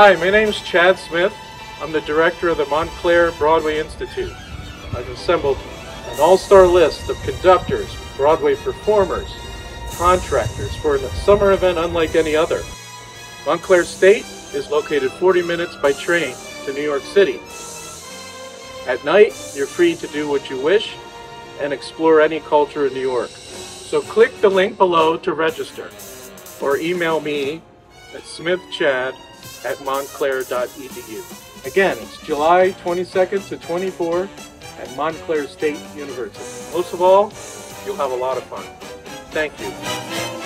Hi, my name is Chad Smith. I'm the director of the Montclair Broadway Institute. I've assembled an all-star list of conductors, Broadway performers, contractors for a summer event unlike any other. Montclair State is located 40 minutes by train to New York City. At night, you're free to do what you wish and explore any culture in New York. So click the link below to register or email me at smithchad at montclair.edu. Again, it's July 22nd to 24 at Montclair State University. Most of all, you'll have a lot of fun. Thank you.